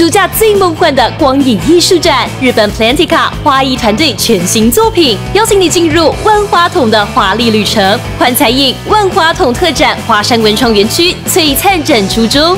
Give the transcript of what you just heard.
暑假最梦幻的光影艺术展，日本 Plantica 花艺团队全新作品，邀请你进入万花筒的华丽旅程。幻彩影万花筒特展，华山文创园区璀璨展出中。